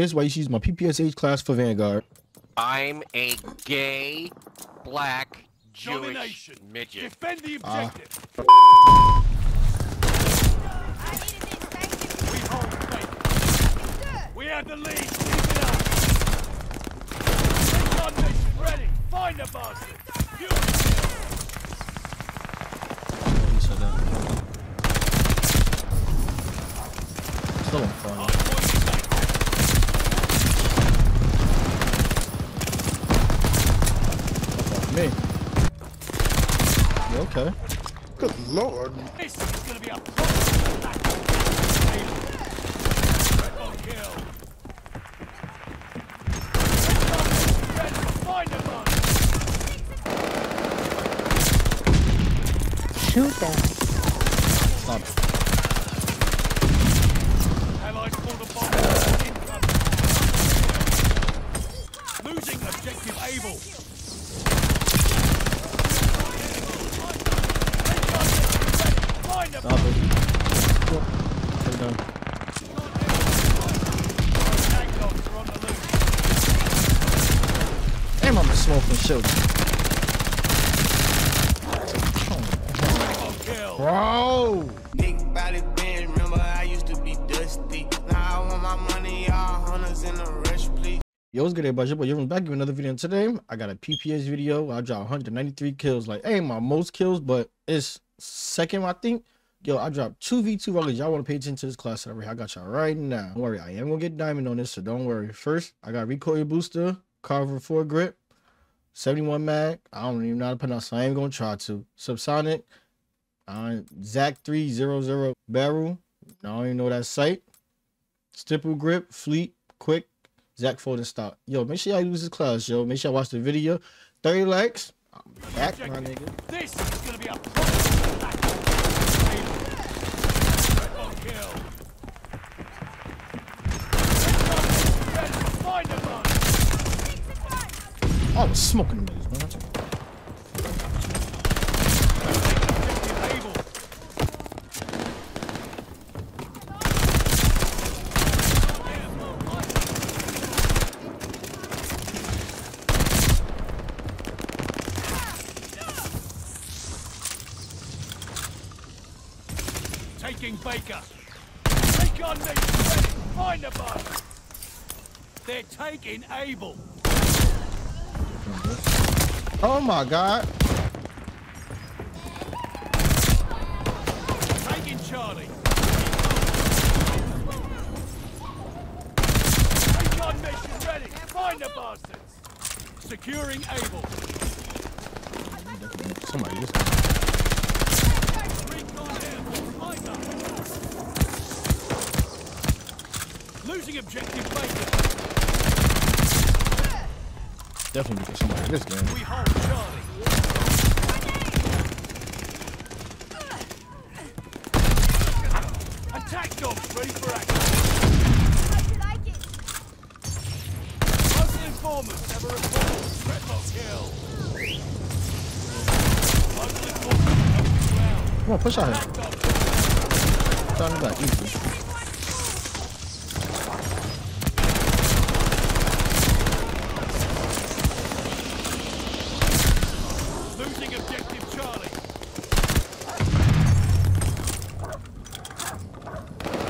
Here's why you should use my PPSH class for Vanguard. I'm a gay, black, Jewish Domination. midget. Defend the Ah. objective. Uh, we hold fake. We have the lead. Keep it up. Take mission. Ready. Find the bastard. You he said that. Still on fire. on point fake. Fuck me. You okay? Good lord. This is gonna be a problem. Kill. Ready. Find the bastard. Shoot them. Shield. Bomb kill. Bro! Big body band, remember I used to be dusty. Now I want my money, all hunters in a rush, please. Yo, what's good, everybody? Your boy Rumors back with another video. And today, I got a PPS video. I dropped 193 kills. Like, ain't my most kills, but it's second, I think. Yo, I dropped two V2 rockets. Y'all want to pay attention to this class right here. I got y'all right now. Don't worry, I am going to get diamond on this, so don't worry. First, I got recoil booster, Carver foregrip, 71 mag. I don't even know how to pronounce. So I ain't to try to. Subsonic, uh, Zach 300 barrel. I don't even know that sight. Stipple grip, fleet, quick, Zach Foden stock. Yo, make sure y'all use this class, yo. Make sure y'all watch the video. 30 likes. I'm back, my nigga. This is gonna be a problem. Red ball kill. Ready. Find the bastard. I was smoking these, man. Taking Baker. Take on. Ready. Find the bastard. They're taking Able. Oh my god. Taking Charlie. Take on mission ready. Find the bastards. Securing Able. Somebody just Recon airborne. Find them. Losing objective Baker. Definitely get somebody in this game. We hold Charlie. Attack dogs ready for action. Informants have a report. Dreadlock kill. Local informants helping ground. Come on, push out here. Dogs. Back, easy. Losing objective Charlie.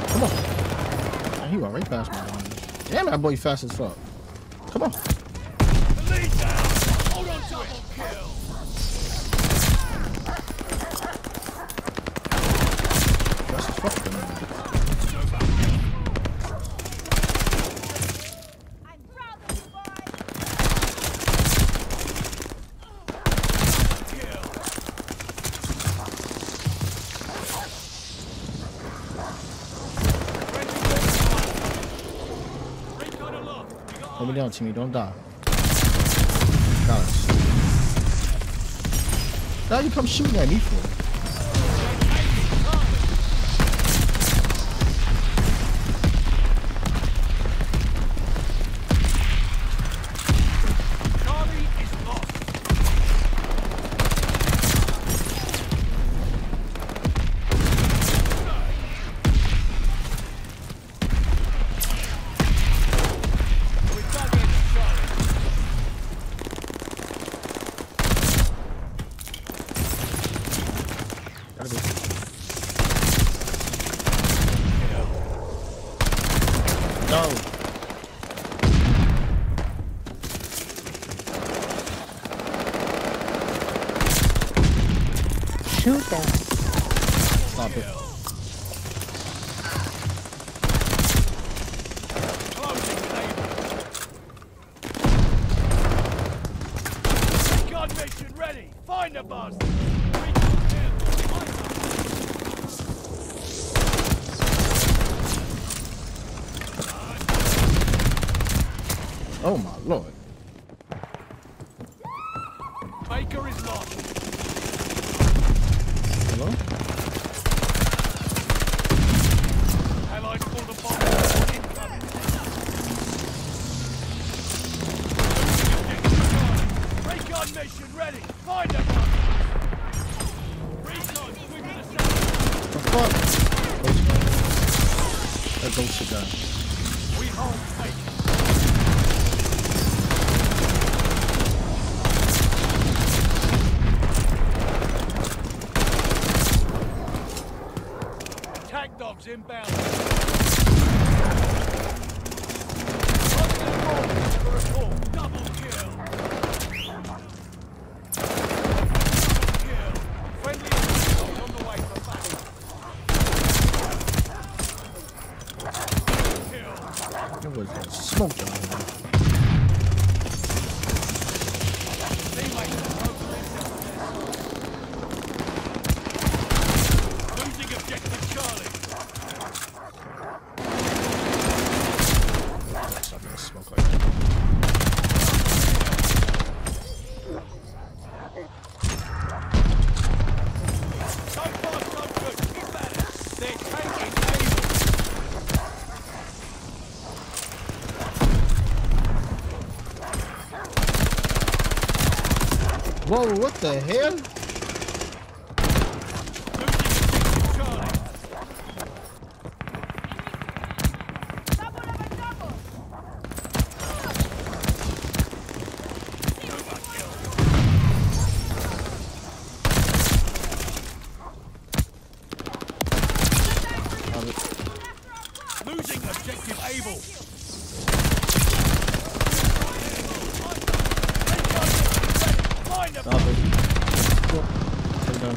Come on. Man, he went right past me. Damn, that boy fast as fuck. Come on. The lead down. Hold on to it. Kill. Fast as fuck. man. Kill. Recon We got Hold me down. Don't die. Gosh. Now you come shooting at me for? Charlie is lost. Shoot them. Stop it. Closing Able. Recon mission ready. Find the bus. Recon vehicle. Find them. Oh my lord. Baker is lost. Hello? Allies pull the bomb. Recon mission ready. Find them. Recon, quick to the south. The fuck? That ghost shit guy. We hold Baker. Attack dogs inbound. Double kill. Kill. Friendly attack on the way for backup. Kill. It was a smoke down here. Teammates are broken into Losing objective Charlie. Stop gonna smoke like that. So far, so good. Keep at it. They're taking Able. Whoa, what the hell? Losing objective Charlie. Super kill. Stop it. Losing objective Able. Find them. Stop it. Go. Take down.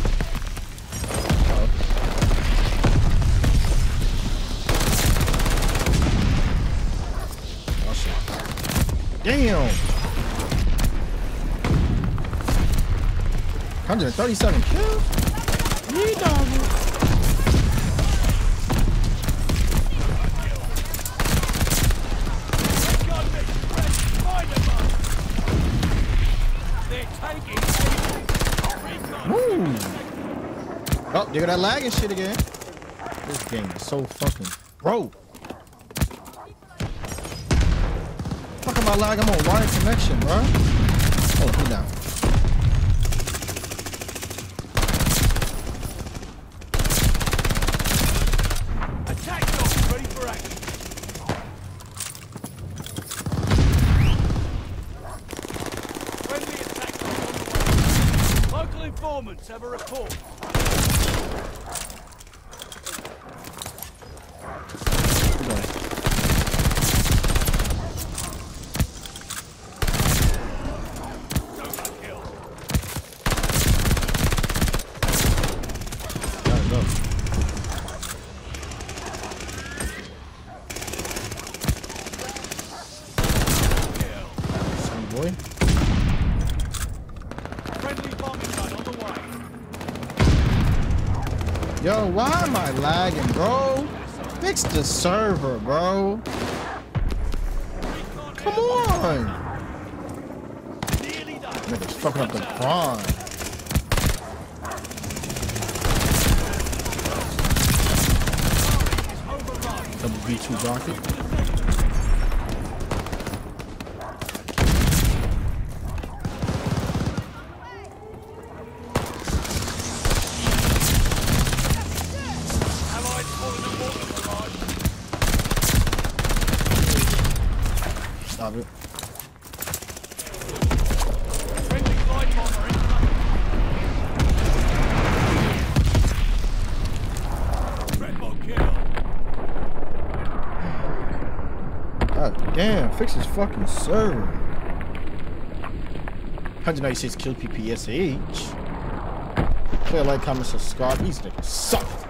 Damn. 137 kills? Yeah, dog. Recon mission ready. Find them up. They're taking Recon. Woo. Oh, there go that lagging shit again. This game is so fucking broke. I lag? I'm on wire connection, bro. Oh, he down. Have a report. Keep going. Super kill. Gotta go. Kill. Son boy. Friendly bombing gun on the way. Yo, why am I lagging, bro? Fix the server, bro. Come on. Niggas fucking up the prawn. Is overrun. Double V2 rocket. Stop it. God damn, fix his fucking server. 196 kill PPSH. Play like, comment, subscribe. These niggas suck.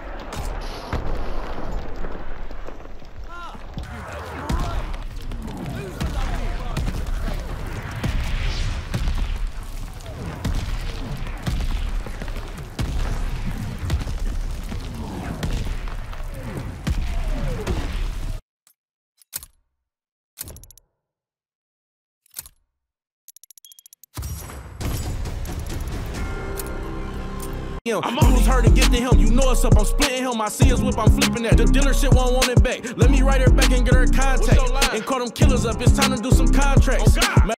Him. You was hurt and get to him. You know it's up. I'm splitting him. I see his whip. I'm flipping that. The dealership won't want it back. Let me write her back and get her contact. And call them killers up. It's time to do some contracts.